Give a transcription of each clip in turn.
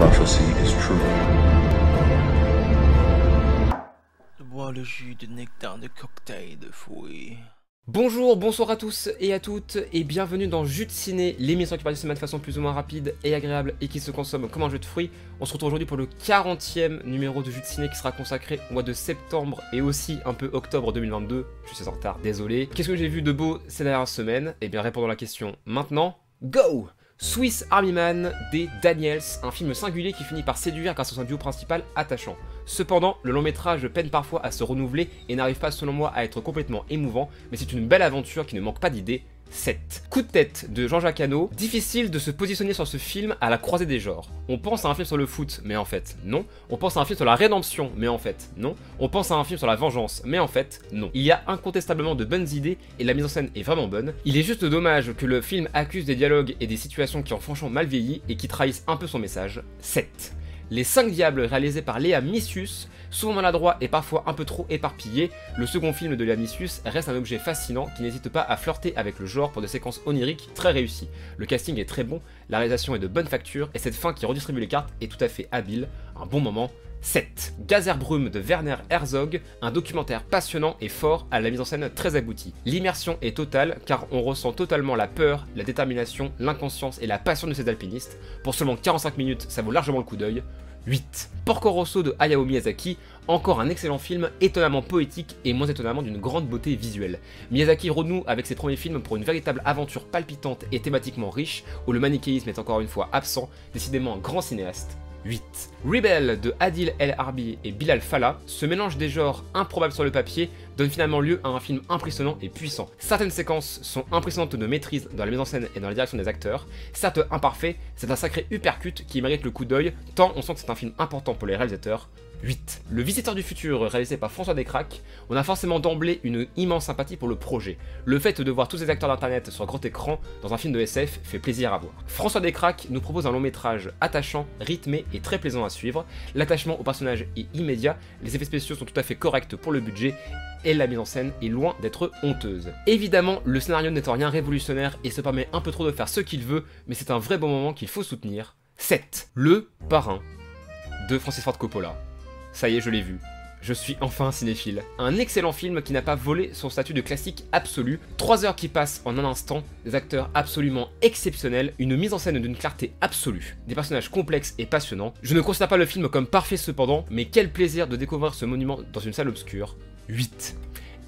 prophecy is true. Bois le jus de nectar de cocktail de fruits. Bonjour, bonsoir à tous et à toutes et bienvenue dans Jus de Ciné, l'émission qui parle du cinéma de façon plus ou moins rapide et agréable et qui se consomme comme un jeu de fruits. On se retrouve aujourd'hui pour le 40e numéro de Jus de Ciné qui sera consacré au mois de septembre et aussi un peu octobre 2022. Je suis en retard, désolé. Qu'est-ce que j'ai vu de beau ces dernières semaines? Eh bien répondons à la question maintenant. Go Swiss Army Man des Daniels, un film singulier qui finit par séduire grâce à son duo principal attachant. Cependant, le long métrage peine parfois à se renouveler et n'arrive pas selon moi à être complètement émouvant, mais c'est une belle aventure qui ne manque pas d'idées 7. Coup de tête de Jean-Jacques Hano. Difficile de se positionner sur ce film à la croisée des genres. On pense à un film sur le foot, mais en fait, non. On pense à un film sur la rédemption, mais en fait, non. On pense à un film sur la vengeance, mais en fait, non. Il y a incontestablement de bonnes idées et la mise en scène est vraiment bonne. Il est juste dommage que le film accuse des dialogues et des situations qui ont franchement mal vieilli et qui trahissent un peu son message. 7. Les 5 Diables réalisés par Léa Missius, souvent maladroit et parfois un peu trop éparpillé, le second film de Léa Missius reste un objet fascinant qui n'hésite pas à flirter avec le genre pour des séquences oniriques très réussies. Le casting est très bon, la réalisation est de bonne facture et cette fin qui redistribue les cartes est tout à fait habile, un bon moment 7. Gazerbrum de Werner Herzog, un documentaire passionnant et fort à la mise en scène très aboutie. L'immersion est totale car on ressent totalement la peur, la détermination, l'inconscience et la passion de ces alpinistes. Pour seulement 45 minutes, ça vaut largement le coup d'œil. 8. Porco Rosso de Hayao Miyazaki, encore un excellent film étonnamment poétique et moins étonnamment d'une grande beauté visuelle. Miyazaki renoue avec ses premiers films pour une véritable aventure palpitante et thématiquement riche, où le manichéisme est encore une fois absent, décidément un grand cinéaste. 8. Rebel de Adil El Arbi et Bilal Fallah, ce mélange des genres improbables sur le papier donne finalement lieu à un film impressionnant et puissant. Certaines séquences sont impressionnantes de maîtrise dans la mise en scène et dans la direction des acteurs, certes imparfait, c'est un sacré uppercut qui mérite le coup d'œil, tant on sent que c'est un film important pour les réalisateurs. 8. Le Visiteur du futur, réalisé par François Descraques, on a forcément d'emblée une immense sympathie pour le projet. Le fait de voir tous ces acteurs d'internet sur grand écran dans un film de SF fait plaisir à voir. François Descraques nous propose un long métrage attachant, rythmé et très plaisant à suivre. L'attachement au personnage est immédiat, les effets spéciaux sont tout à fait corrects pour le budget et la mise en scène est loin d'être honteuse. Évidemment, le scénario n'est en rien révolutionnaire et se permet un peu trop de faire ce qu'il veut, mais c'est un vrai bon moment qu'il faut soutenir. 7. Le parrain de Francis Ford Coppola. Ça y est, je l'ai vu. Je suis enfin un cinéphile. Un excellent film qui n'a pas volé son statut de classique absolu. 3 heures qui passent en un instant, des acteurs absolument exceptionnels, une mise en scène d'une clarté absolue, des personnages complexes et passionnants. Je ne considère pas le film comme parfait cependant, mais quel plaisir de découvrir ce monument dans une salle obscure. 8.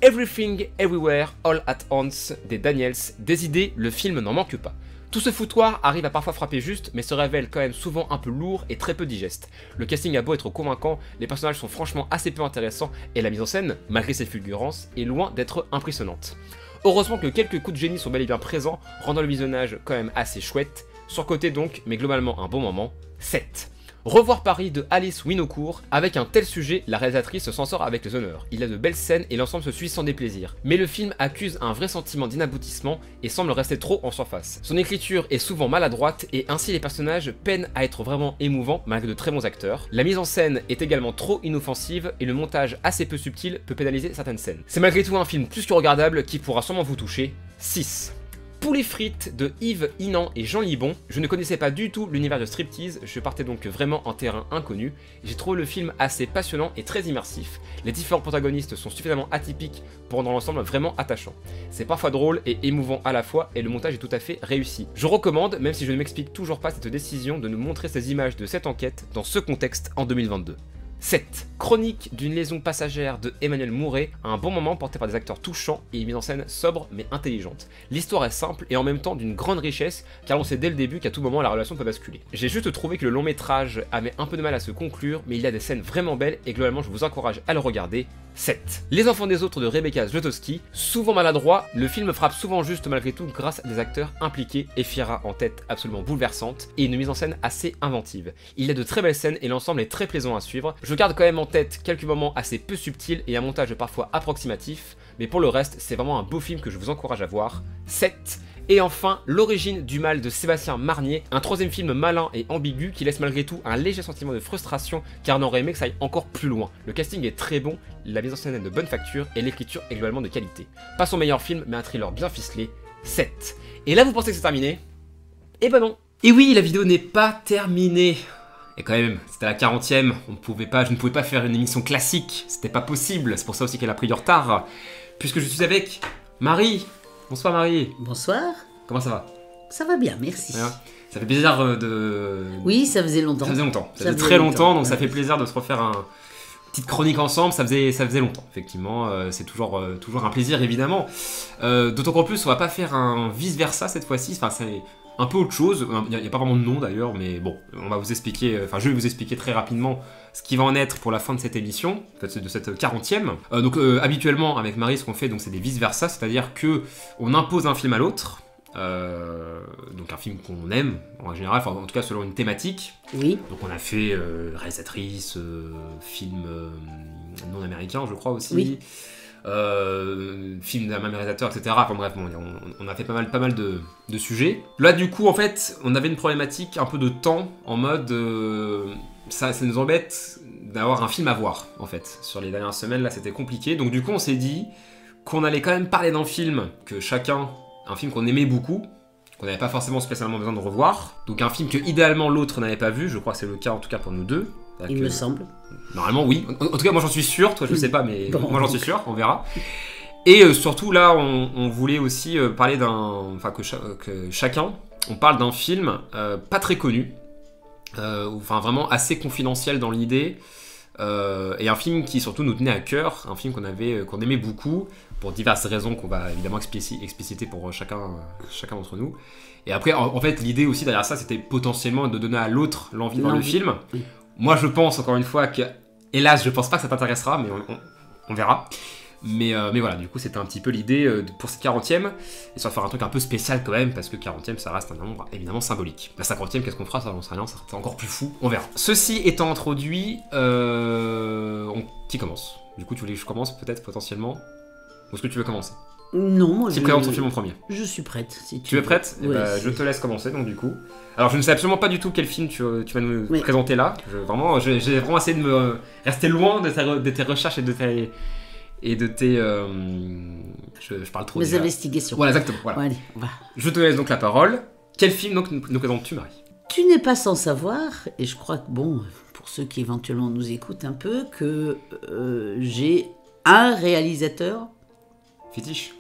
Everything Everywhere All at Once des Daniels. Des idées, le film n'en manque pas. Tout ce foutoir arrive à parfois frapper juste, mais se révèle quand même souvent un peu lourd et très peu digeste. Le casting a beau être convaincant, les personnages sont franchement assez peu intéressants, et la mise en scène, malgré ses fulgurances, est loin d'être impressionnante. Heureusement que quelques coups de génie sont bel et bien présents, rendant le visionnage quand même assez chouette. Sur côté donc, mais globalement un bon moment. 7. Revoir Paris de Alice Winocourt, avec un tel sujet, la réalisatrice s'en sort avec les honneurs. Il a de belles scènes et l'ensemble se suit sans déplaisir. Mais le film accuse un vrai sentiment d'inaboutissement et semble rester trop en surface. Son écriture est souvent maladroite et ainsi les personnages peinent à être vraiment émouvants malgré de très bons acteurs. La mise en scène est également trop inoffensive et le montage assez peu subtil peut pénaliser certaines scènes. C'est malgré tout un film plus que regardable qui pourra sûrement vous toucher. 6. Poulet frites de Yves Inan et Jean Libon. Je ne connaissais pas du tout l'univers de striptease, je partais donc vraiment en terrain inconnu. J'ai trouvé le film assez passionnant et très immersif. Les différents protagonistes sont suffisamment atypiques pour rendre l'ensemble vraiment attachant. C'est parfois drôle et émouvant à la fois et le montage est tout à fait réussi. Je recommande, même si je ne m'explique toujours pas cette décision de nous montrer ces images de cette enquête dans ce contexte en 2022. 7. Chronique d'une liaison passagère de Emmanuel Mouret, un bon moment porté par des acteurs touchants et une mise en scène sobre mais intelligente. L'histoire est simple et en même temps d'une grande richesse car on sait dès le début qu'à tout moment la relation peut basculer. J'ai juste trouvé que le long métrage avait un peu de mal à se conclure mais il y a des scènes vraiment belles et globalement je vous encourage à le regarder. 7. Les enfants des autres de Rebecca Zlotowski, souvent maladroit, le film frappe souvent juste malgré tout grâce à des acteurs impliqués et Fiera en tête absolument bouleversante et une mise en scène assez inventive. Il y a de très belles scènes et l'ensemble est très plaisant à suivre. Je garde quand même en tête quelques moments assez peu subtils et un montage parfois approximatif, mais pour le reste, c'est vraiment un beau film que je vous encourage à voir. 7. Et enfin, L'origine du mal de Sébastien Marnier, un troisième film malin et ambigu qui laisse malgré tout un léger sentiment de frustration car on aurait aimé que ça aille encore plus loin. Le casting est très bon, la mise en scène est de bonne facture et l'écriture est globalement de qualité. Pas son meilleur film, mais un thriller bien ficelé. 7. Et là vous pensez que c'est terminé? Eh ben non Et oui, la vidéo n'est pas terminée Et quand même, c'était la 40e, on ne pouvait pas, je ne pouvais pas faire une émission classique, c'était pas possible, c'est pour ça aussi qu'elle a pris du retard, puisque je suis avec Marie. Bonsoir Marie, Bonsoir. comment ça va? Ça va bien, merci. Ça fait plaisir euh, de... Oui, ça faisait longtemps. Ça faisait longtemps, ça, Ça faisait faisait très longtemps, longtemps, donc ça fait plaisir de se refaire un petite chronique ensemble, ça faisait, ça faisait longtemps, effectivement, euh, c'est toujours, euh, toujours un plaisir évidemment. Euh, D'autant qu'en plus, on va pas faire un vice-versa cette fois-ci, enfin c'est un peu autre chose, il n'y a, pas vraiment de nom d'ailleurs, mais bon, on va vous expliquer, euh, enfin je vais vous expliquer très rapidement ce qui va en être pour la fin de cette émission, de cette 40e. Euh, donc euh, habituellement avec Marie, ce qu'on fait, donc c'est des vice-versa, c'est-à-dire que on impose un film à l'autre, euh, donc un film qu'on aime en général, enfin en tout cas selon une thématique, Oui, donc on a fait réalisatrice, film non américain je crois aussi, Oui. Euh, film d'un même réalisateur, etc. Enfin bref, on, a fait pas mal, pas mal de, de sujets. Là du coup en fait on avait une problématique un peu de temps en mode euh, ça, ça nous embête d'avoir un film à voir en fait. Sur les dernières semaines là c'était compliqué donc du coup on s'est dit qu'on allait quand même parler d'un film que chacun, un film qu'on aimait beaucoup, qu'on n'avait pas forcément spécialement besoin de revoir. Donc un film que idéalement l'autre n'avait pas vu, je crois que c'est le cas en tout cas pour nous deux. Il C'est-à-dire me semble. Normalement oui. En, en tout cas moi j'en suis sûr, toi je sais pas mais Bon. moi j'en suis sûr, on verra. Et euh, surtout là on, on voulait aussi euh, parler d'un... Enfin que, cha- que chacun, on parle d'un film euh, pas très connu, euh, enfin vraiment assez confidentiel dans l'idée, euh, et un film qui surtout nous tenait à cœur, un film qu'on avait, euh, qu'on aimait beaucoup, pour diverses raisons qu'on va évidemment explici- expliciter pour euh, chacun, euh, chacun d'entre nous. Et après, en, en fait, l'idée aussi derrière ça, c'était potentiellement de donner à l'autre l'envie de voir le film. oui. Moi, je pense encore une fois que, hélas, je pense pas que ça t'intéressera, mais on, on- on verra. Mais, euh, mais voilà, du coup, c'était un petit peu l'idée euh, pour cette 40e. Et ça va faire un truc un peu spécial quand même, parce que 40e, ça reste un nombre évidemment symbolique. La 50e, qu'est-ce qu'on fera Ça, j'en sais rien, ça sera encore plus fou, on verra. Ceci étant introduit, euh, on qui commence? Du coup, tu voulais que je commence peut-être potentiellement? Ou est-ce que tu veux commencer? Non, moi Qui je, présente son film en premier je suis prête. Si tu, Tu es prête Eh ben, Je te laisse commencer donc du coup. Alors je ne sais absolument pas du tout quel film tu, tu vas nous Oui. présenter là. Je- vraiment, j'ai vraiment essayé de me rester loin de, ta- de tes recherches et de tes et de tes. euh, je, je parle trop. Mes déjà. investigations. Voilà exactement. Voilà. Bon, allez, on va. Je te laisse donc la parole. Quel film donc nous, nous présentes-tu Marie? Tu n'es pas sans savoir, et je crois que, bon, pour ceux qui éventuellement nous écoutent un peu, que euh, j'ai un réalisateur, Fétiche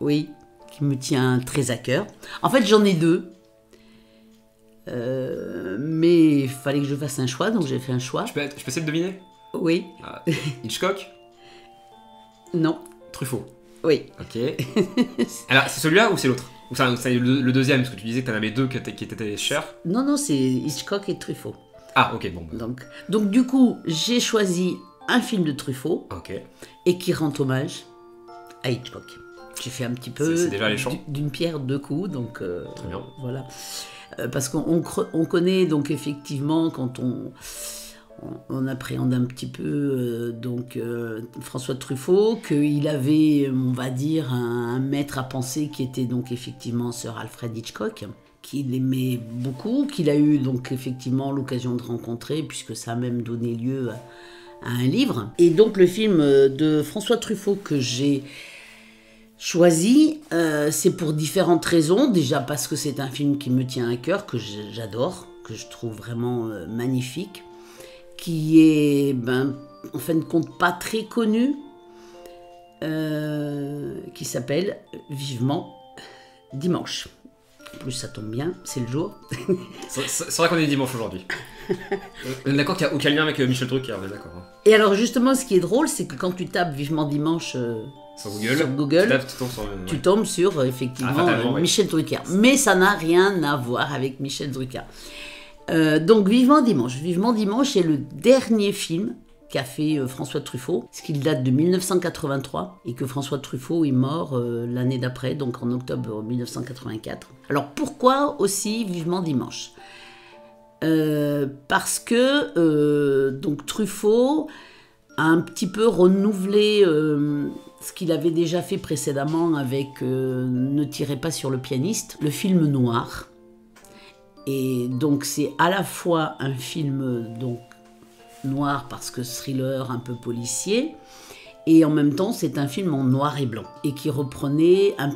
oui, qui me tient très à cœur. En fait, j'en ai deux. Euh, mais il fallait que je fasse un choix, donc j'ai fait un choix. je peux, je peux essayer de deviner? Oui, Ah, Hitchcock? Non, Truffaut? oui. Ok. Alors c'est celui-là ou c'est l'autre? Ou c'est le, le deuxième parce que tu disais que t'en avais deux qui étaient, qui étaient chers. Non, non, c'est Hitchcock et Truffaut. Ah ok bon. bah, Donc, donc du coup, j'ai choisi un film de Truffaut Ok. et qui rend hommage à Hitchcock. J'ai fait un petit peu d'une pierre deux coups, donc euh, Très bien. voilà. Euh, parce qu'on on connaît donc effectivement quand on appréhende un petit peu euh, donc euh, François Truffaut qu'il avait on va dire un, un maître à penser qui était donc effectivement Sir Alfred Hitchcock qu'il aimait beaucoup qu'il a eu donc effectivement l'occasion de rencontrer puisque ça a même donné lieu à, à un livre et donc le film de François Truffaut que j'ai choisi, euh, c'est pour différentes raisons. Déjà parce que c'est un film qui me tient à cœur, que j'adore, que je trouve vraiment euh, magnifique, qui est, ben, en fin de compte, pas très connu, euh, qui s'appelle Vivement Dimanche. En plus, ça tombe bien, c'est le jour. C'est vrai qu'on est dimanche aujourd'hui. On est d'accord qu'il n'y a aucun lien avec Michel Drucker, on est d'accord. hein. Et alors, justement, ce qui est drôle, c'est que quand tu tapes Vivement Dimanche Sur Google, sur Google, tu tombes sur tu tombes sur euh, effectivement Ah, euh. Michel Drucker. Mais ça n'a rien à voir avec Michel Drucker. Euh, donc Vivement Dimanche. Vivement Dimanche est le dernier film qu'a fait euh, François Truffaut, ce qu'il date de 1983 et que François Truffaut est mort euh, l'année d'après, donc en octobre 1984. Alors pourquoi aussi Vivement Dimanche? Parce que donc Truffaut a un petit peu renouvelé ce qu'il avait déjà fait précédemment avec euh, Ne tirez pas sur le pianiste, le film noir. Et donc c'est à la fois un film donc noir parce que thriller un peu policier, et en même temps c'est un film en noir et blanc et qui reprenait un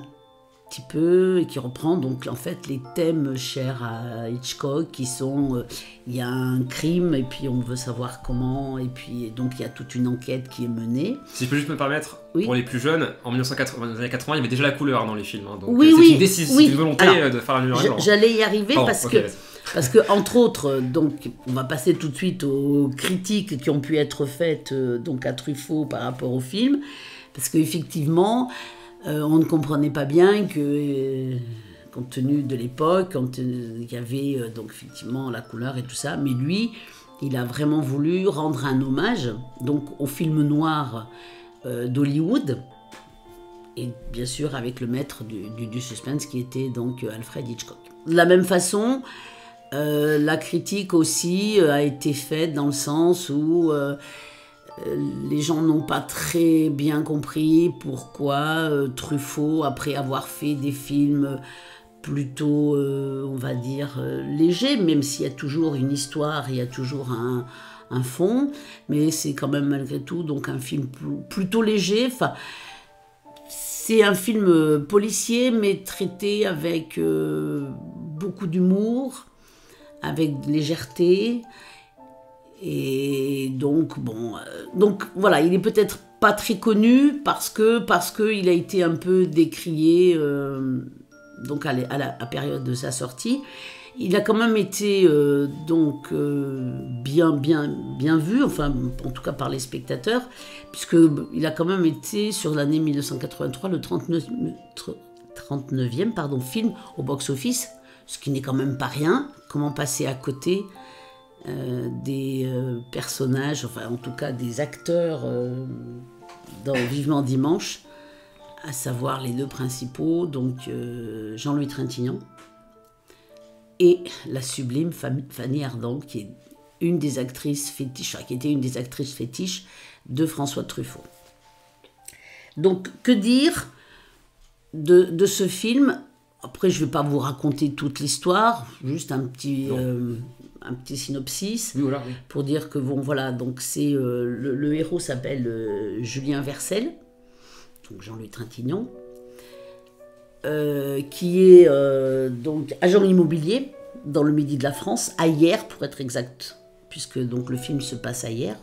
petit peu et qui reprend donc en fait les thèmes chers à Hitchcock qui sont euh, il y a un crime et puis on veut savoir comment et puis donc il y a toute une enquête qui est menée. Si je peux juste me permettre, Oui. pour les plus jeunes, en 1980, dans les années 80, il y avait déjà la couleur dans les films. hein, donc Oui, euh, c'est oui, une décision, oui. une volonté Alors, euh, de faire blanc. J'allais y arriver Pardon, parce que. Parce que, entre autres, donc, on va passer tout de suite aux critiques qui ont pu être faites euh, donc à Truffaut par rapport au film. Parce qu'effectivement, euh, on ne comprenait pas bien que, euh, compte tenu de l'époque, il y avait euh, donc effectivement la couleur et tout ça, mais lui, il a vraiment voulu rendre un hommage donc au film noir d'Hollywood. Et bien sûr avec le maître du, suspense qui était donc Alfred Hitchcock. De la même façon, la critique aussi a été faite dans le sens où les gens n'ont pas très bien compris pourquoi euh, Truffaut, après avoir fait des films plutôt, euh, on va dire, euh, légers, même s'il y a toujours une histoire, il y a toujours un, fond, mais c'est quand même malgré tout donc un film pl- plutôt léger. Enfin, c'est un film euh, policier, mais traité avec euh, beaucoup d'humour, avec légèreté. Et donc, bon, euh, donc voilà, il est peut-être pas très connu parce que parce qu'il a été un peu décrié euh, donc à la, période de sa sortie. Il a quand même été euh, donc bien bien bien vu, enfin en tout cas par les spectateurs, puisque il a quand même été sur l'année 1983 le 39, 39e pardon, film au box-office, ce qui n'est quand même pas rien. Comment passer à côté euh, des euh, personnages, enfin en tout cas des acteurs euh, dans Vivement Dimanche, à savoir les deux principaux, donc Jean-Louis Trintignant et la sublime Fanny Ardant, qui est une des actrices fétiches, qui était une des actrices fétiches de François Truffaut. Donc, que dire de, de ce film? Après, je ne vais pas vous raconter toute l'histoire, juste un petit, euh, un petit synopsis Oui, voilà, oui. pour dire que bon voilà donc c'est euh, le, le héros s'appelle euh, Julien Vercel donc Jean-Louis Trintignant euh, qui est donc agent immobilier dans le midi de la France à hier pour être exact puisque donc le film se passe à hier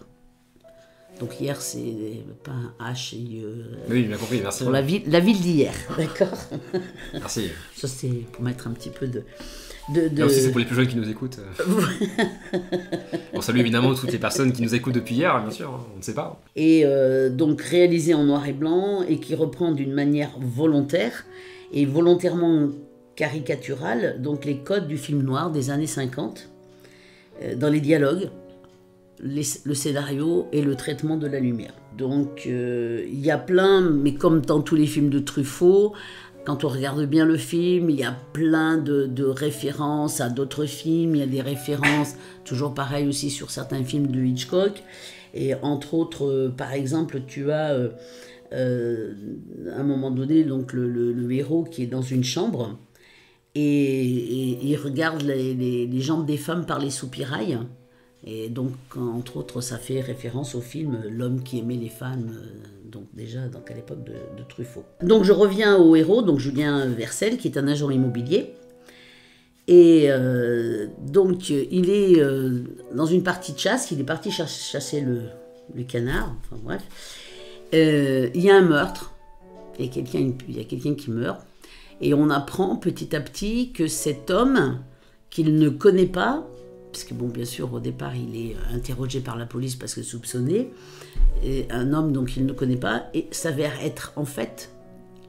donc hier c'est pas un H et euh, Oui, bien compris, merci. pour la ville la ville d'hier d'accord? Merci. ça c'est pour mettre un petit peu de de, de- Là aussi, c'est pour les plus jeunes qui nous écoutent. On salue évidemment toutes les personnes qui nous écoutent depuis hier, bien sûr, hein, on ne sait pas. et euh, donc réalisé en noir et blanc et qui reprend d'une manière volontaire et volontairement caricaturale donc les codes du film noir des années 50 euh, dans les dialogues, le scénario et le traitement de la lumière. Donc euh, il y a plein, mais comme dans tous les films de Truffaut, quand on regarde bien le film, il y a plein de, références à d'autres films, il y a des références, toujours pareil aussi sur certains films de Hitchcock. Et entre autres, euh, par exemple, tu as euh, à un moment donné donc le, héros qui est dans une chambre et, il regarde les, les- les jambes des femmes par les soupirails. Et donc, entre autres, ça fait référence au film L'homme qui aimait les femmes, euh, donc déjà donc à l'époque de, Truffaut. Donc je reviens au héros, donc Julien Vercel, qui est un agent immobilier. Et euh, donc il est euh, dans une partie de chasse, il est parti chas- chasser le, canard, enfin bref. Il y a un meurtre, il y a quelqu'un qui meurt, et on apprend petit à petit que cet homme qu'il ne connaît pas, puisque bon bien sûr au départ il est interrogé par la police parce que soupçonné, et un homme donc il ne connaît pas, et s'avère être en fait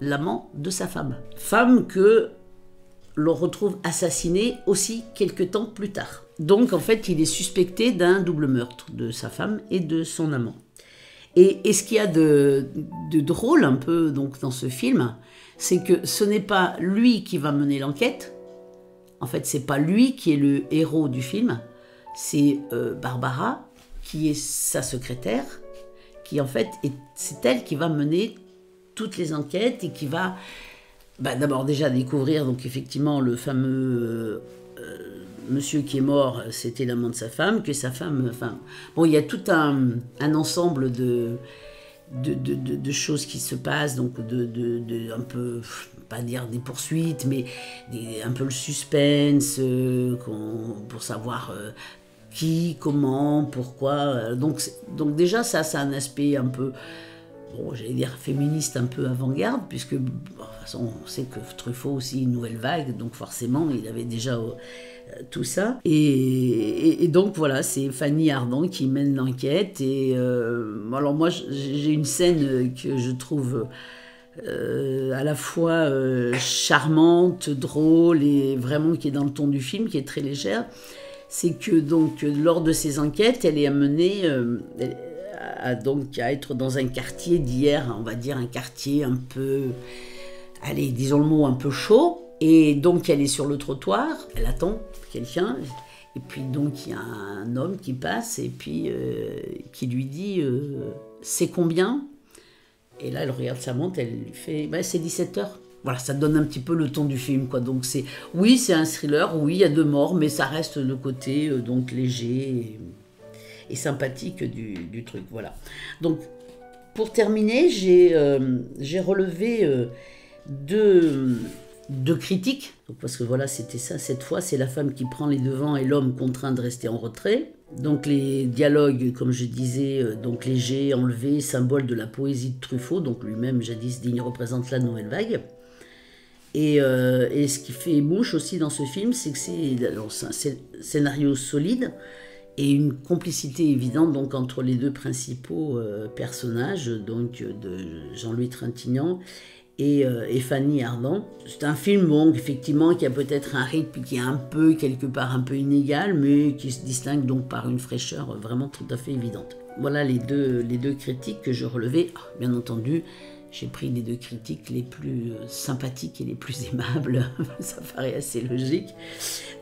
l'amant de sa femme. Femme que l'on retrouve assassinée aussi quelques temps plus tard. Donc en fait il est suspecté d'un double meurtre de sa femme et de son amant. Et, et ce qu'il y a de, de drôle un peu donc dans ce film, c'est que ce n'est pas lui qui va mener l'enquête. En fait, c'est pas lui qui est le héros du film, c'est euh, Barbara qui est sa secrétaire, qui en fait est c'est elle qui va mener toutes les enquêtes et qui va bah, d'abord déjà découvrir donc effectivement le fameux euh, monsieur qui est mort, c'était l'amant de sa femme, que sa femme, enfin bon, il y a tout un ensemble de de, choses qui se passent, donc de, un peu, pas dire des poursuites, mais un peu le suspense euh, pour savoir euh, qui, comment, pourquoi. Donc, donc déjà, ça, c'est un aspect un peu, bon, j'allais dire féministe, un peu avant-garde, puisque on sait que Truffaut aussi, une nouvelle vague, donc forcément, il avait déjà tout ça. Et, donc voilà, c'est Fanny Ardant qui mène l'enquête. Et euh, alors moi, j'ai une scène que je trouve euh, à la fois euh, charmante, drôle et vraiment qui est dans le ton du film, qui est très légère. C'est que donc lors de ces enquêtes, elle est amenée à, donc à être dans un quartier d'hier, on va dire un quartier un peu, allez, disons le mot un peu chaud. Et donc elle est sur le trottoir, elle attend quelqu'un. Et puis donc il y a un homme qui passe et puis euh, qui lui dit euh, c'est combien? Et là elle regarde sa montre, elle lui fait bah, c'est 17 heures. Voilà, ça donne un petit peu le ton du film quoi. Donc c'est oui c'est un thriller, oui il y a deux morts, mais ça reste le côté euh, donc léger sympathique du, truc. Voilà. Donc pour terminer j'ai j'ai relevé deux de critiques, parce que voilà, c'était ça, cette fois, c'est la femme qui prend les devants et l'homme contraint de rester en retrait. Donc les dialogues, comme je disais, euh, donc légers, enlevés, symbole de la poésie de Truffaut, donc lui-même jadis digne représente la nouvelle vague. Et, euh, et, ce qui fait mouche aussi dans ce film, c'est que c'est un scénario solide et une complicité évidente donc entre les deux principaux euh, personnages, donc de Jean-Louis Trintignant euh, et, Fanny Ardant. C'est un film, bon, effectivement, qui a peut-être un rythme qui est un peu, quelque part, un peu inégal, mais qui se distingue donc par une fraîcheur vraiment tout à fait évidente. Voilà les deux, les deux critiques que je relevais. Bien entendu, j'ai pris les deux critiques les plus euh, sympathiques et les plus aimables. Ça paraît assez logique.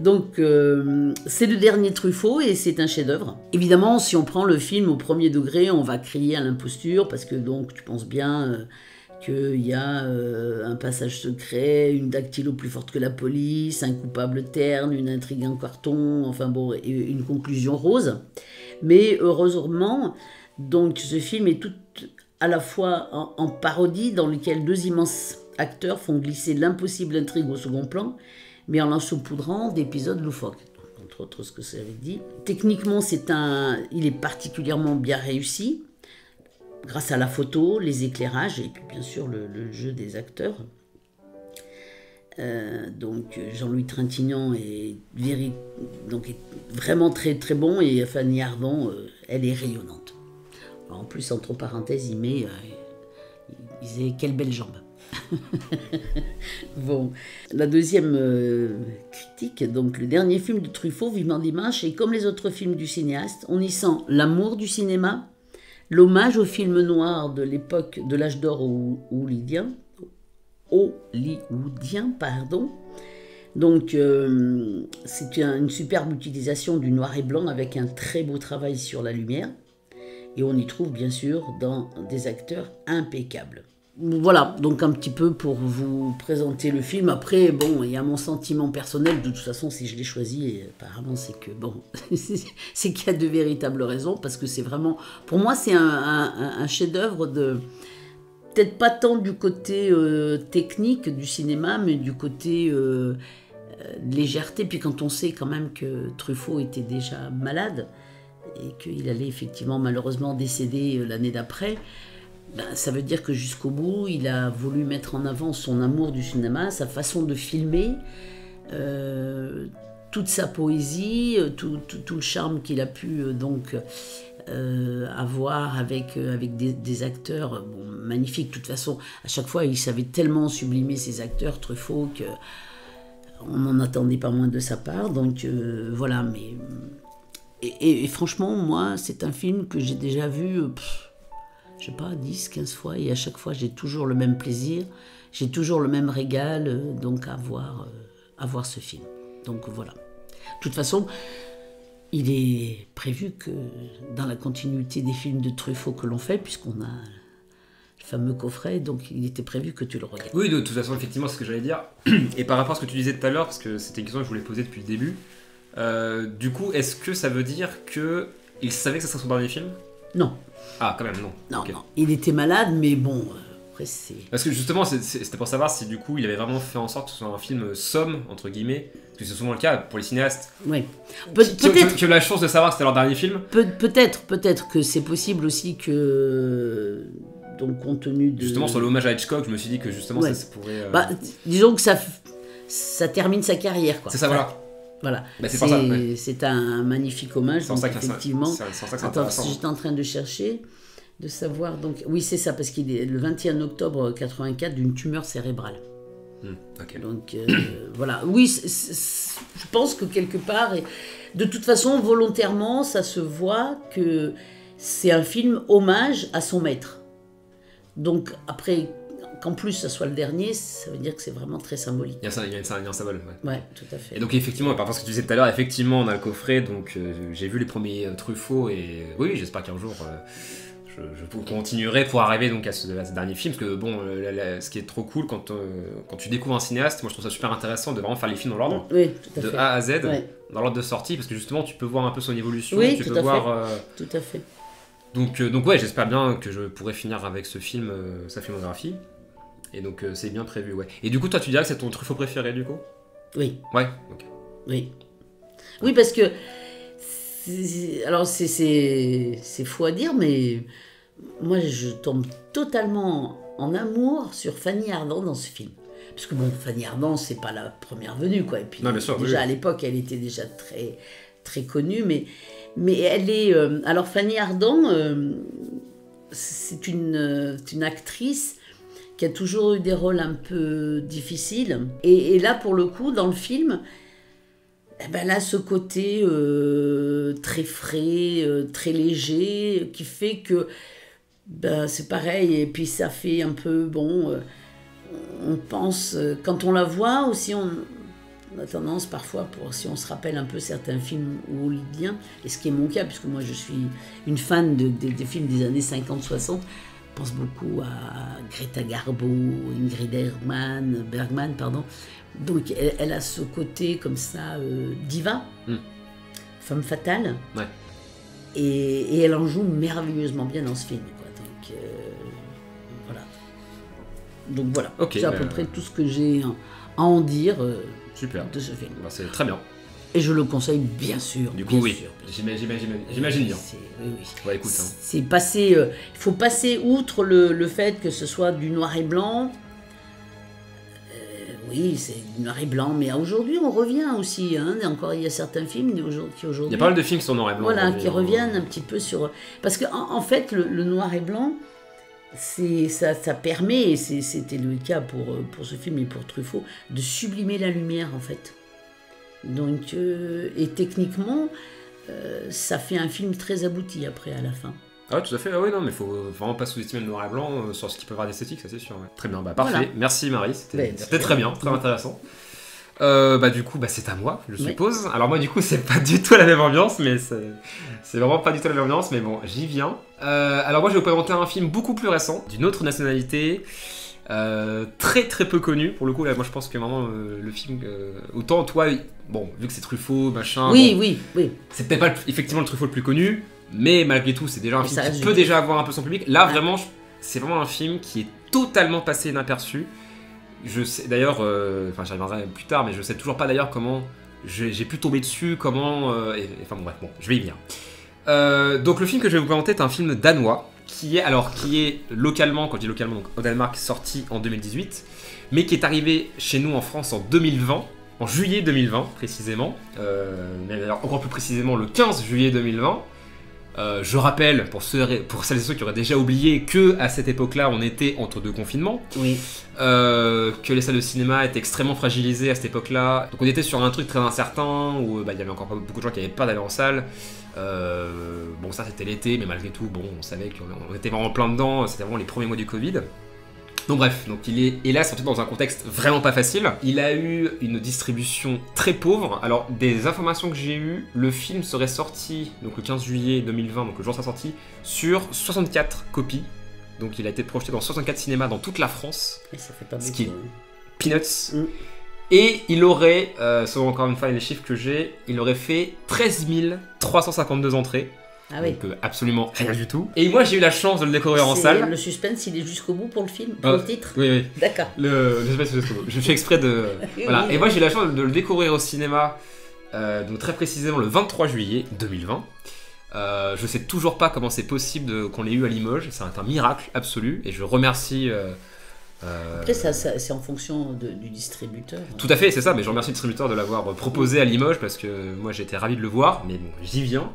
Donc, euh, c'est le dernier Truffaut et c'est un chef-d'œuvre. Évidemment, si on prend le film au premier degré, on va crier à l'imposture parce que donc tu penses bien qu'il y a euh, un passage secret, une dactylo plus forte que la police, un coupable terne, une intrigue en carton, enfin bon, une conclusion rose. Mais heureusement, donc ce film est tout à la fois en, parodie dans lequel deux immenses acteurs font glisser l'impossible intrigue au second plan, mais en saupoudrant d'épisodes loufoques entre autres ce que ça avait dit. Techniquement, c'est un, il est particulièrement bien réussi grâce à la photo, les éclairages et puis bien sûr le, jeu des acteurs. Euh, donc Jean-Louis Trintignant est vraiment très très bon et Fanny Ardant, euh, elle est rayonnante. En plus, entre parenthèses, il met, euh, il disait quelle belle jambe. bon, la deuxième critique, donc le dernier film de Truffaut, Vivement Dimanche, et comme les autres films du cinéaste, on y sent l'amour du cinéma, l'hommage au film noir de l'époque de l'âge d'or hollywoodien, hollywoodien pardon. Donc euh, c'est une superbe utilisation du noir et blanc avec un très beau travail sur la lumière. Et on y trouve bien sûr dans des acteurs impeccables. Voilà, donc un petit peu pour vous présenter le film. Après, bon, il y a mon sentiment personnel. De toute façon, si je l'ai choisi, apparemment, c'est que, bon, c'est qu'il y a de véritables raisons. Parce que c'est vraiment, pour moi, c'est un, chef-d'œuvre de. Peut-être pas tant du côté euh, technique du cinéma, mais du côté euh, euh, légèreté. Puis quand on sait quand même que Truffaut était déjà malade et qu'il allait effectivement malheureusement décéder l'année d'après. Ben, ça veut dire que jusqu'au bout, il a voulu mettre en avant son amour du cinéma, sa façon de filmer, euh, toute sa poésie, euh, tout, le charme qu'il a pu euh, donc avoir avec, avec des, acteurs magnifiques. De toute façon, à chaque fois, il savait tellement sublimer ses acteurs, Truffaut, que on n'en attendait pas moins de sa part. Donc voilà, mais... Et, franchement, moi, c'est un film que j'ai déjà vu je sais pas, 10, 15 fois, et à chaque fois j'ai toujours le même plaisir, j'ai toujours le même régal, euh, donc à voir, euh, à voir ce film. Donc voilà. De toute façon, il est prévu que dans la continuité des films de Truffaut que l'on fait, puisqu'on a le fameux coffret, donc il était prévu que tu le regardes. Oui, de toute façon, effectivement, c'est ce que j'allais dire. Et par rapport à ce que tu disais tout à l'heure, parce que c'était une question que je voulais poser depuis le début, euh, du coup, est-ce que ça veut dire que il savait que ça serait son dernier film? Non, Ah, quand même, non. non, non. Il était malade, mais bon, euh, après c'est. Parce que justement, c'était pour savoir si du coup il avait vraiment fait en sorte que ce soit un film somme, entre guillemets. Parce que c'est souvent le cas pour les cinéastes. Ouais. Pe- qui, qui- peut-être, qui ont la chance de savoir que c'était leur dernier film. peut- peut-être, peut-être que c'est possible aussi que. Donc, compte tenu de. Justement, sur le hommage à Hitchcock, je me suis dit que justement Ouais. ça, ça pourrait. euh, Bah, disons que ça, ça termine sa carrière, quoi. c'est ça, voilà. Voilà. Bah, c'est ouais. Un magnifique hommage, donc ça effectivement. ça Attends, j'étais en train de chercher, de savoir. Donc, oui, c'est ça, parce qu'il est le 21 octobre 84 d'une tumeur cérébrale. Hmm. Donc, euh, voilà. Oui, je pense que quelque part, et de toute façon, volontairement, ça se voit que c'est un film hommage à son maître. Donc, après, qu'en plus ça soit le dernier, ça veut dire que c'est vraiment très symbolique. Il y a, ça- il y a une- il y a un symbole. ouais. Ouais, tout à fait. Et donc effectivement, par rapport à ce que tu disais tout à l'heure, effectivement on a le coffret, donc euh, j'ai vu les premiers euh, Truffaut et oui, oui, j'espère qu'un jour euh, je, je continuerai pour arriver donc à ce, à ce dernier film, parce que bon, euh, la- la- ce qui est trop cool quand, euh, quand tu découvres un cinéaste, moi je trouve ça super intéressant de vraiment faire les films dans l'ordre, Oui, de fait. A à Z, Ouais, dans l'ordre de sortie, parce que justement tu peux voir un peu son évolution, Oui, tu tout peux à voir... euh, tout à fait. donc, euh, donc ouais, j'espère bien que je pourrai finir avec ce film, euh, sa filmographie. Et donc euh, c'est bien prévu, ouais. Et du coup, toi tu dirais que c'est ton Truffaut préféré du coup? Oui. Ouais, ok. Oui. Oui, parce que. Alors, c'est- c'est c'est fou à dire, mais moi, je tombe totalement en amour sur Fanny Ardant dans ce film. Parce que, bon, Fanny Ardant, c'est pas la première venue, quoi. Et puis, Non, bien sûr, déjà oui. à l'époque, elle était déjà très, très connue, mais, mais elle est. euh, alors, Fanny Ardant, euh, c'est une, c'est une actrice qui a toujours eu des rôles un peu difficiles. Et, là, pour le coup, dans le film, eh ben, a ce côté euh, très frais, euh, très léger, qui fait que ben, c'est pareil. Et puis ça fait un peu, bon, euh, on pense, quand on la voit aussi, on, a tendance parfois, pour, si on se rappelle un peu certains films hollywoodiens, et ce qui est mon cas, puisque moi je suis une fan de- de- des films des années 50-60, je pense beaucoup à Greta Garbo, Ingrid Bergman, Bergman pardon. Donc elle, elle a ce côté comme ça euh, diva, Hmm. femme fatale. Ouais. Et, et elle en joue merveilleusement bien dans ce film. quoi. Donc euh, voilà. Donc voilà. Ok, C'est à ben, peu près tout ce que j'ai à à en dire euh, Super. de ce film. Bah, c'est très bien. Et je le conseille bien sûr. Du coup, oui. J'imagine bien. C'est- oui, oui. Ouais, écoute. hein. Euh, Il faut passer outre le, le fait que ce soit du noir et blanc. Euh, oui, c'est du noir et blanc, mais aujourd'hui on revient aussi. Hein, encore, il y a certains films aujourd'hui- qui Il y aujourd'hui. a pas mal de films qui sont noir et blanc. Voilà, aujourd'hui, qui hein. reviennent un petit peu sur. Parce que en, en fait, le, le noir et blanc, ça, ça permet, et c'était le cas pour, euh, pour ce film et pour Truffaut, de sublimer la lumière en fait. Donc, euh, et techniquement, euh, ça fait un film très abouti après à la fin. Ah ouais, tout à fait. Ah ouais, non, mais faut vraiment pas sous-estimer le noir et blanc euh, sur ce qui peut avoir d'esthétique, ça c'est sûr. ouais. Très bien, bah parfait. Voilà. Merci Marie, c'était Ben, très bien, très intéressant. Euh, bah du coup, bah c'est à moi, je Oui. suppose. Alors moi du coup, c'est pas du tout la même ambiance, mais c'est c'est vraiment pas du tout la même ambiance, mais bon, j'y viens. Euh, alors moi, je vais vous présenter un film beaucoup plus récent, d'une autre nationalité. Euh, très très peu connu pour le coup là moi je pense que vraiment euh, le film euh, autant toi bon vu que c'est Truffaut machin oui, bon, oui, oui. c'est peut-être pas le- effectivement le Truffaut le plus connu, mais malgré tout, c'est déjà un Mais film qui peut déjà avoir un peu son public. Là, vraiment, c'est vraiment un film qui est totalement passé inaperçu. Je sais d'ailleurs, enfin, j'y reviendrai plus tard, mais je sais toujours pas d'ailleurs comment j'ai pu tomber dessus, comment. et- et- enfin, bon, bref, bon, je vais y venir. Donc, le film que je vais vous présenter est un film danois qui est alors qui est localement, quand je dis localement, donc au Danemark, sorti en 2018, mais qui est arrivé chez nous en France en 2020 en juillet 2020 précisément, euh, mais encore plus précisément le 15 juillet 2020. Euh, je rappelle pour, ceux, pour celles et ceux qui auraient déjà oublié que à cette époque-là on était entre deux confinements, Oui, euh, que les salles de cinéma étaient extrêmement fragilisées à cette époque-là. Donc on était sur un truc très incertain où bah, il y avait encore pas beaucoup de gens qui avaient peur d'aller en salle. Euh, bon ça c'était l'été, mais malgré tout bon on savait qu'on on était vraiment plein dedans. C'était vraiment les premiers mois du Covid. Donc bref, donc il est hélas sorti dans un contexte vraiment pas facile. Il a eu une distribution très pauvre. Alors des informations que j'ai eues, le film serait sorti donc le 15 juillet 2020, donc le jour de sa sortie, sur 64 copies. Donc il a été projeté dans 64 cinémas dans toute la France. et ça fait pas Ce qui est-. Peanuts. Mm. Et il aurait, euh, selon encore une fois les chiffres que j'ai, il aurait fait 13 352 entrées. Ah oui. Donc euh, absolument rien du tout. Et moi j'ai eu la chance de le découvrir en salle. Le suspense, il est jusqu'au bout pour le film, pour Ah, le titre Oui, oui. D'accord. Le, pas si c'est je fais exprès de. Voilà. Et moi j'ai eu la chance de le découvrir au cinéma, euh, donc très précisément le 23 juillet 2020. Euh, je sais toujours pas comment c'est possible qu'on l'ait eu à Limoges. C'est un, un miracle absolu et je remercie. euh, Après, ça, ça- c'est en fonction de- du distributeur. Tout à fait, c'est ça, mais je remercie le distributeur de l'avoir proposé à Limoges parce que moi j'étais ravi de le voir, mais bon, j'y viens.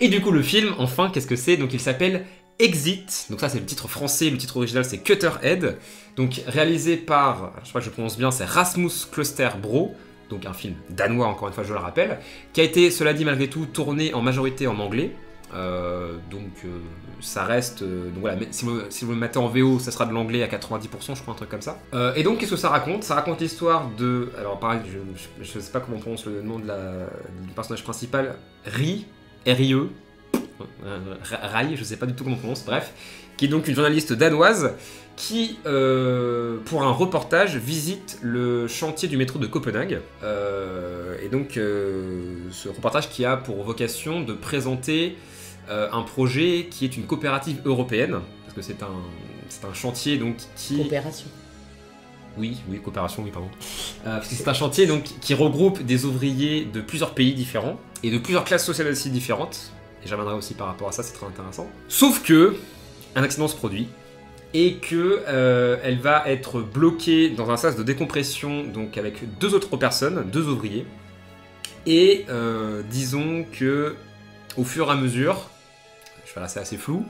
Et du coup, le film, enfin, qu'est-ce que c'est? Donc il s'appelle Exit, donc ça c'est le titre français, le titre original c'est Cutterhead, donc réalisé par, je crois que je prononce bien, c'est Rasmus Kloster Bro, donc un film danois encore une fois je le rappelle, qui a été, cela dit malgré tout, tourné en majorité en anglais. Euh, donc euh, ça reste euh, donc voilà mais si vous, si le mettez en VO ça sera de l'anglais à 90% je crois un truc comme ça. Et donc qu'est-ce que ça raconte? Ça raconte l'histoire de alors pareil je, je sais pas comment on prononce le nom de la, du personnage principal Ri R-I-E euh, Rai, je sais pas du tout comment on prononce, bref, qui est donc une journaliste danoise qui, euh, pour un reportage, visite le chantier du métro de Copenhague. Euh, et donc, ce reportage qui a pour vocation de présenter un projet qui est une coopérative européenne, parce que c'est un, un chantier donc qui... Coopération. Oui, oui, coopération, oui, pardon. Euh, parce que c'est un chantier donc, qui regroupe des ouvriers de plusieurs pays différents et de plusieurs classes sociales aussi différentes. Et reviendrai aussi par rapport à ça, c'est très intéressant. Sauf que un accident se produit et que euh, elle va être bloquée dans un sas de décompression donc avec deux autres personnes, deux ouvriers. Et euh, disons que au fur et à mesure, je vais là c'est assez flou,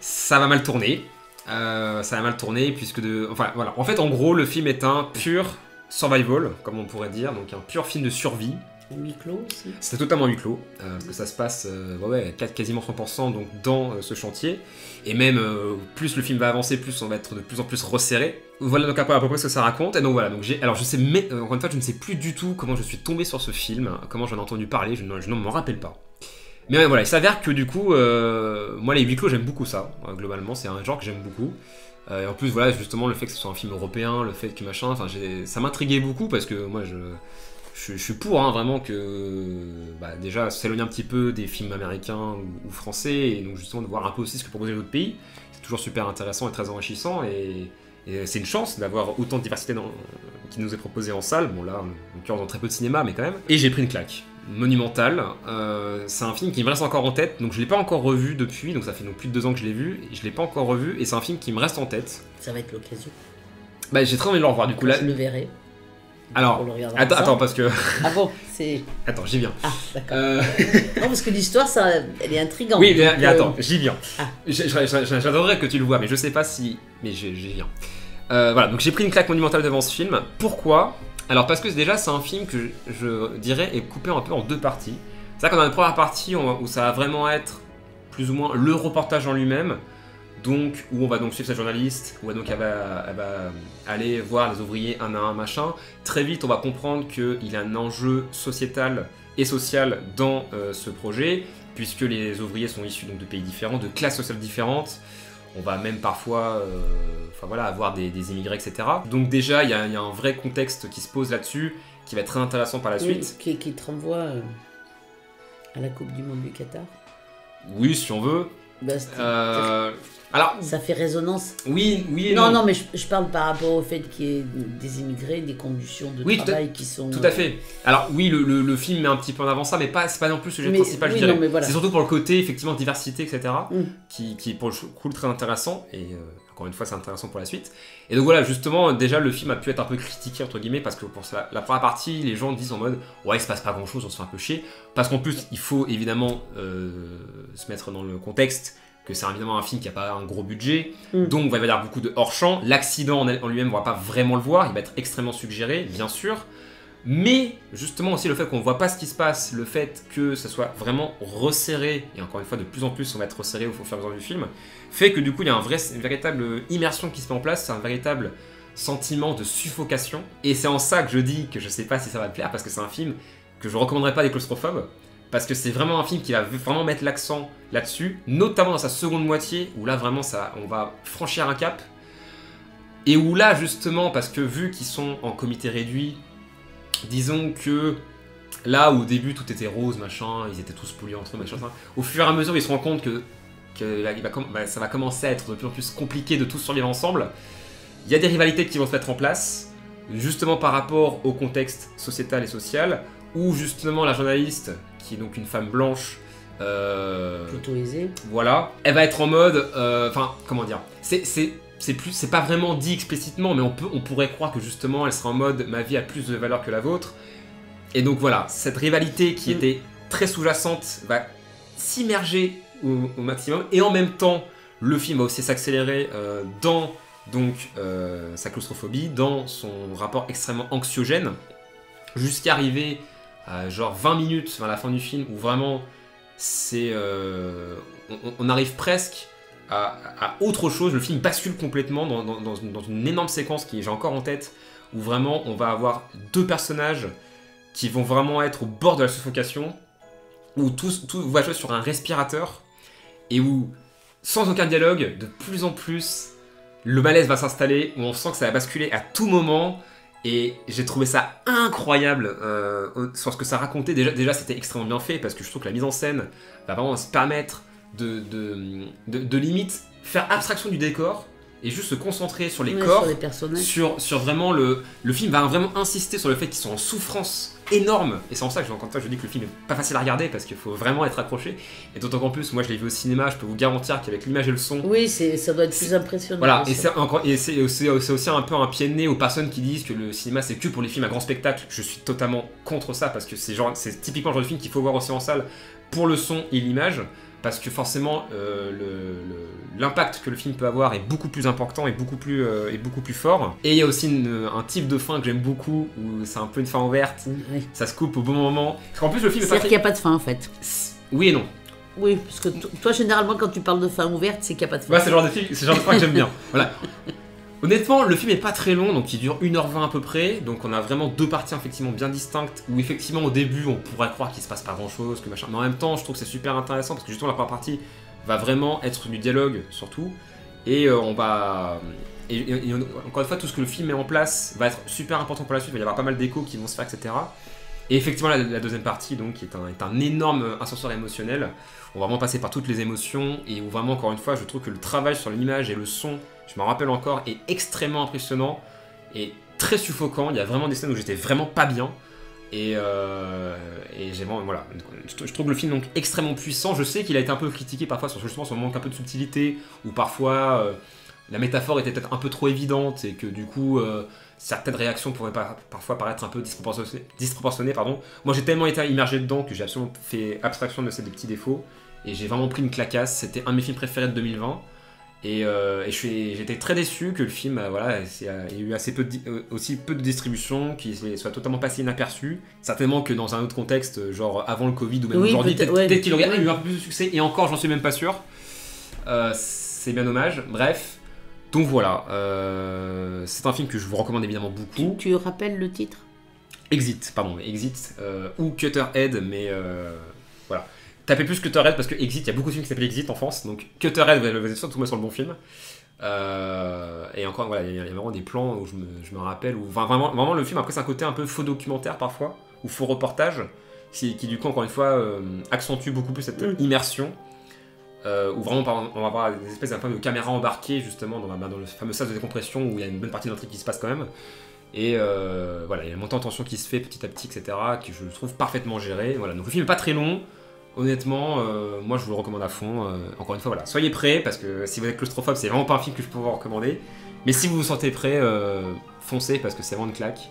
ça va mal tourner. Euh, ça va mal tourner puisque de. Enfin voilà. En fait, en gros, le film est un pur survival, comme on pourrait dire, donc un pur film de survie. Huis clos aussi. Totalement huis clos, euh, parce que ça se passe euh, ouais, quasiment 100% donc, dans ce chantier. Et même plus le film va avancer, plus on va être de plus en plus resserré. Voilà donc à peu, à peu près ce que ça raconte. Et donc voilà, donc j'ai. Alors je sais, mais encore une fois, je ne sais plus du tout comment je suis tombé sur ce film, comment j'en ai entendu parler, je ne, je ne m'en rappelle pas. Mais voilà, il s'avère que du coup, euh, moi les huis clos j'aime beaucoup ça, euh, globalement, c'est un genre que j'aime beaucoup. Euh, et en plus, voilà, justement, le fait que ce soit un film européen, le fait que machin, enfin, ça m'intriguait beaucoup parce que moi je suis pour hein, vraiment que bah, déjà s'éloigner un petit peu des films américains ou, français et donc justement de voir un peu aussi ce que proposent les autres pays. C'est toujours super intéressant et très enrichissant et, et c'est une chance d'avoir autant de diversité dans- qui nous est proposée en salle. Bon là, en l'occurrence dans très peu de cinéma, mais quand même. Et j'ai pris une claque monumentale. Euh, c'est un film qui me reste encore en tête, donc je l'ai pas encore revu depuis, donc ça fait donc plus de deux ans que je l'ai vu, et je l'ai pas encore revu, et c'est un film qui me reste en tête. Ça va être l'occasion. Bah j'ai très envie de le revoir du coup là. Je le verrai. Alors, le Attends, attends parce que Ah bon, c'est. attends j'y viens. Ah, d'accord. Euh, Non, parce que l'histoire, ça, elle est intrigante. Oui, mais, mais euh, attends, j'y viens. Ah. J'adorerais que tu le vois, mais je sais pas si. Mais j'y viens. Voilà, donc j'ai pris une claque monumentale devant ce film. Pourquoi Alors parce que déjà c'est un film que je, dirais est coupé un peu en deux parties. C'est-à-dire qu'on a une première partie où, ça va vraiment être plus ou moins le reportage en lui-même, donc où on va donc suivre cette journaliste, où donc elle va, va aller voir les ouvriers un à un machin. Très vite on va comprendre qu'il y a un enjeu sociétal et social dans euh, ce projet, puisque les ouvriers sont issus de pays différents, de classes sociales différentes. On va même parfois euh, enfin, voilà, avoir des, des immigrés, etc. Donc déjà, il y, a il y a un vrai contexte qui se pose là-dessus, qui va être très intéressant par la oui, suite. qui, qui te renvoie euh, à la Coupe du Monde du Qatar. Oui, si on veut. Bah, Euh, alors, Ça fait résonance. oui, oui Non, non. non, mais je, je parle par rapport au fait qu'il y ait des immigrés, des conditions de Oui, travail qui sont. Tout à fait. Alors oui, le, le- le film met un petit peu en avant ça, mais pas, c'est pas non plus le sujet Mais- principal, je dirais. voilà. C'est surtout pour le côté, effectivement, diversité, etc., Mm. qui, qui est pour le coup très intéressant, et euh, encore une fois, c'est intéressant pour la suite. Et donc voilà, justement, déjà, le film a pu être un peu critiqué, entre guillemets, parce que pour la première partie, les gens disent en mode, ouais, il se passe pas grand-chose, on se fait un peu chier, parce qu'en plus, il faut évidemment euh, se mettre dans le contexte que c'est évidemment un film qui a pas un gros budget, Mm. donc il va y avoir beaucoup de hors-champ. L'accident en, lui-même, on va pas vraiment le voir, il va être extrêmement suggéré, bien sûr. Mais justement aussi le fait qu'on voit pas ce qui se passe, le fait que ça soit vraiment resserré, et encore une fois de plus en plus on va être resserré au fur et à mesure du film, fait que du coup il y a un vrai, une véritable immersion qui se met en place, c'est un véritable sentiment de suffocation. Et c'est en ça que je dis que je sais pas si ça va te plaire, parce que c'est un film que je recommanderais pas des claustrophobes, parce que c'est vraiment un film qui va vraiment mettre l'accent là-dessus, notamment dans sa seconde moitié, où là vraiment ça, on va franchir un cap, et où là justement, parce que vu qu'ils sont en comité réduit, disons que là où au début tout était rose, machin, ils étaient tous polis entre eux, machin, au fur et à mesure ils se rendent compte que, que là, il va comm- bah, ça va commencer à être de plus en plus compliqué de tous survivre ensemble. Il y a des rivalités qui vont se mettre en place, justement par rapport au contexte sociétal et social, où justement la journaliste, qui est donc une femme blanche, euh, Plutôt voilà, elle va être en mode, euh, enfin, comment dire, c'est c'est plus, c'est pas vraiment dit explicitement, mais on peut, on pourrait croire que justement, elle sera en mode, ma vie a plus de valeur que la vôtre. Et donc voilà, cette rivalité qui Mm. était très sous-jacente va s'immerger au, au maximum, et en même temps, le film va aussi s'accélérer euh, dans donc euh, sa claustrophobie, dans son rapport extrêmement anxiogène, jusqu'à arriver à genre 20 minutes vers la fin du film où vraiment c'est euh, on, on arrive presque à, autre chose. Le film bascule complètement dans, une, énorme séquence qui j'ai encore en tête où vraiment on va avoir deux personnages qui vont vraiment être au bord de la suffocation où tout, va jouer sur un respirateur et où sans aucun dialogue de plus en plus le malaise va s'installer où on sent que ça va basculer à tout moment et j'ai trouvé ça incroyable euh, sur ce que ça racontait. Déjà, déjà c'était extrêmement bien fait parce que je trouve que la mise en scène va vraiment se permettre de, de, de, de limite faire abstraction du décor et juste se concentrer sur les Ouais, corps, Sur les personnages. sur, sur vraiment le. Le film va vraiment insister sur le fait qu'ils sont en souffrance énorme. Et c'est en ça que fois, je dis que le film est pas facile à regarder parce qu'il faut vraiment être accroché. Et d'autant qu'en plus, moi je l'ai vu au cinéma, je peux vous garantir qu'avec l'image et le son, Oui, c'est, ça doit être plus impressionnant. voilà, et c'est encore, et c'est aussi, aussi un peu un pied de nez aux personnes qui disent que le cinéma c'est que pour les films à grand spectacle. Je suis totalement contre ça parce que c'est genre, c'est typiquement le genre de film qu'il faut voir aussi en salle pour le son et l'image. Parce que forcément, euh, l'impact que le film peut avoir est beaucoup plus important et beaucoup plus, euh, et beaucoup plus fort. Et il y a aussi une- un type de fin que j'aime beaucoup où c'est un peu une fin ouverte, Oui. ça se coupe au bon moment. Parce qu'en plus, le film C'est-à-dire qu'il n'y a pas de fin en fait. Oui et non. Oui, parce que toi, généralement, quand tu parles de fin ouverte, c'est qu'il n'y a pas de fin. Ouais, c'est le genre de film, c'est le genre de fin que j'aime bien. Voilà. Honnêtement, le film est pas très long, donc il dure 1h20 à peu près. Donc on a vraiment deux parties effectivement bien distinctes. Où effectivement au début on pourrait croire qu'il se passe pas grand chose, que machin. Mais en même temps, je trouve que c'est super intéressant parce que justement la première partie va vraiment être du dialogue surtout. Et euh, on va. Encore une fois, tout ce que le film met en place va être super important pour la suite. Il va y avoir pas mal d'échos qui vont se faire, etc. Et effectivement, la, deuxième partie, donc, qui est un, est un énorme ascenseur émotionnel. On va vraiment passer par toutes les émotions et où vraiment, encore une fois, je trouve que le travail sur l'image et le son, je m'en rappelle encore, est extrêmement impressionnant et très suffocant. Il y a vraiment des scènes où j'étais vraiment pas bien. Et, euh, j'ai voilà, je, trouve le film donc extrêmement puissant. Je sais qu'il a été un peu critiqué parfois sur justement son manque un peu de subtilité, ou parfois euh, la métaphore était peut-être un peu trop évidente et que du coup euh, certaines réactions pourraient par- parfois paraître un peu disproportionnées. disproportionnées, pardon. Moi j'ai tellement été immergé dedans que j'ai absolument fait abstraction de ces petits défauts et j'ai vraiment pris une clacasse. C'était un de mes films préférés de 2020. Et, euh, et j'étais très déçu que le film, euh, voilà, euh, il y ait eu assez peu de aussi peu de distribution, qu'il soit totalement passé inaperçu. Certainement que dans un autre contexte, genre avant le Covid ou même Oui, aujourd'hui, peut-être, ouais. qu'il aurait Oui. eu un peu plus de succès. Et encore, j'en suis même pas sûr. Euh, c'est bien dommage. Bref. Donc voilà, euh, c'est un film que je vous recommande évidemment Tu, beaucoup. tu rappelles le titre? Exit, pardon, Exit, ou Cutterhead, mais voilà. Tapez plus Cutterhead parce que Exit, il y a beaucoup de films qui s'appellent Exit en France, donc Cutterhead, vous allez surtout tomber sur le bon film. Euh, et encore, voilà, il y, a il y a vraiment des plans où je me, je me rappelle, où enfin, vraiment, vraiment le film, après, c'est un côté un peu faux documentaire parfois, ou faux reportage, qui, qui, du coup, encore une fois, euh, accentue beaucoup plus cette Mm. immersion. Euh, où vraiment on va avoir des espèces d'un peu de caméra embarquée justement dans, la- dans le fameux sas de décompression où il y a une bonne partie de l'intrigue qui se passe quand même. Et euh, voilà, il y a une montée en tension qui se fait petit à petit, etc., que je trouve parfaitement géré. Voilà, donc le film est pas très long. Honnêtement, euh, moi je vous le recommande à fond. Euh, encore une fois, voilà, soyez prêts parce que si vous êtes claustrophobe, c'est vraiment pas un film que je peux vous recommander. Mais si vous vous sentez prêt, euh, foncez parce que c'est vraiment une claque.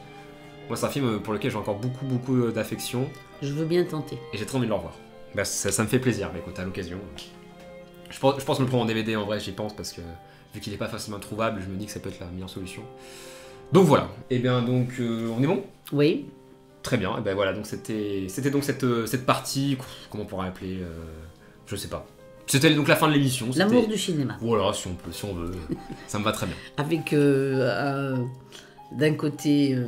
Moi, c'est un film pour lequel j'ai encore beaucoup, beaucoup d'affection Je veux bien tenter. et j'ai trop envie de le revoir. Bah, ça, ça me fait plaisir, mais écoute, à l'occasion. Je pense, je pense me le prendre en DVD en vrai, j'y pense parce que vu qu'il est pas facilement trouvable, je me dis que ça peut être la meilleure solution. Donc voilà. Et bien donc euh, on est bon? Oui. Très bien. Et ben voilà, donc c'était c'était donc cette, euh, cette partie, comment on pourrait appeler euh, Je sais pas. C'était donc la fin de l'émission. L'amour du cinéma. Voilà, si on peut, si on veut. ça me va très bien. Avec euh, un- d'un côté euh,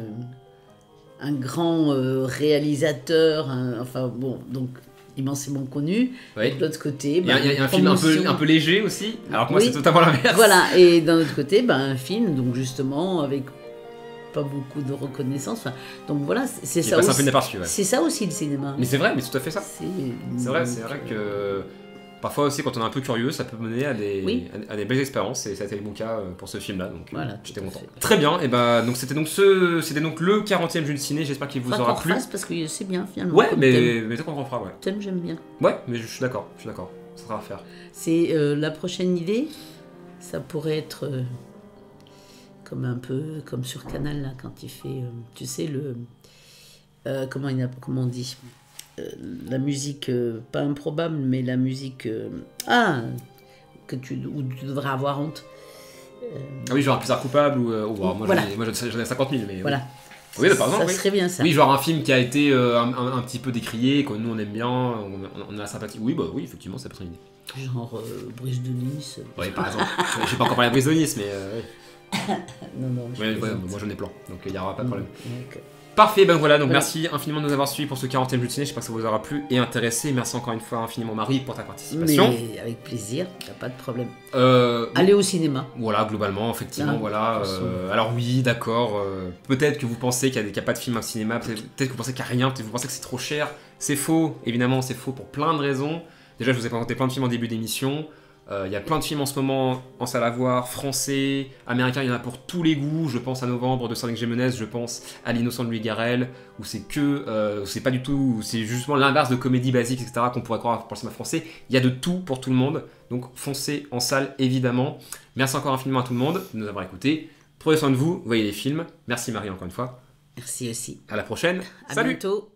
un grand euh, réalisateur, un- enfin bon, donc immensément connu. Et de l'autre côté, Il y a, bah, il y a une un film un peu, un peu léger aussi, alors que moi Oui. c'est totalement l'inverse. Voilà, et d'un autre côté, ben, un film, donc justement, avec pas beaucoup de reconnaissance. Enfin, donc voilà, c'est ça, aussi- inaperçu, ouais. c'est ça aussi le cinéma. Mais c'est vrai, mais c'est tout à fait ça. C'est vrai, c'est vrai donc, que parfois aussi quand on est un peu curieux, ça peut mener à des, Oui. à, à des belles expériences et ça a été mon cas euh, pour ce film-là, donc euh, Voilà, j'étais content. fait. Très bien, et bah donc c'était donc ce, c'était donc le 40e jeu de ciné. J'espère qu'il vous Pas aura plu. refasse parce que c'est bien finalement. Ouais, mais mais qu'on refera, ouais. Thème, j'aime bien. Ouais, mais je suis d'accord, je suis d'accord. Ça sera à faire. C'est euh, la prochaine idée. Ça pourrait être euh, comme un peu comme sur Canal là quand il fait, euh, tu sais le euh, comment il a, comment on dit Euh, la musique euh, pas improbable mais la musique ah que tu où tu devrais avoir honte. Ah oui, genre un plaisir coupable ou. bah, moi Voilà. j'en ai- ai j'en ai 50 000, mais. Voilà. Oui, par exemple, ça oui. serait bien ça. Oui, genre un film qui a été euh, un, un- un petit peu décrié, que nous on aime bien, on, on a la sympathie. Oui, bah oui, effectivement, ça peut être une idée. Genre euh, Brice de Nice. Oui, par exemple. J'ai pas encore parlé de Brise de Nice, mais. euh. Non non. je Ouais, moi j'en ai plein, donc il n'y aura pas de problème. Donc, Parfait, ben voilà, donc Voilà. merci infiniment de nous avoir suivis pour ce 40e jeu de ciné, j'espère que ça vous aura plu et intéressé. Merci encore une fois infiniment Marie pour ta participation. mais avec plaisir, y a pas de problème. Euh, Allez au cinéma. Voilà, globalement, effectivement, Ah, voilà. euh, alors oui, d'accord, euh, peut-être que vous pensez qu'il y a, pas de film au cinéma, peut-être peut-être que vous pensez qu'il n'y a rien, peut-être que vous pensez que c'est trop cher. C'est faux, évidemment, c'est faux pour plein de raisons. Déjà, je vous ai présenté plein de films en début d'émission. Euh, Il y a plein de films en ce moment en salle à voir, français, américains, il y en a pour tous les goûts. Je pense à Novembre de Sonic Jimenez, je pense à L'innocent de Louis Garrel, où c'est que, euh, c'est pas du tout, c'est justement l'inverse de comédie basique, etc., qu'on pourrait croire pour le cinéma français. Il y a de tout pour tout le monde, donc foncez en salle évidemment. Merci encore infiniment à tout le monde de nous avoir écoutés. Prenez soin de vous, voyez les films. Merci Marie encore une fois. Merci aussi. À la prochaine. À Salut bientôt.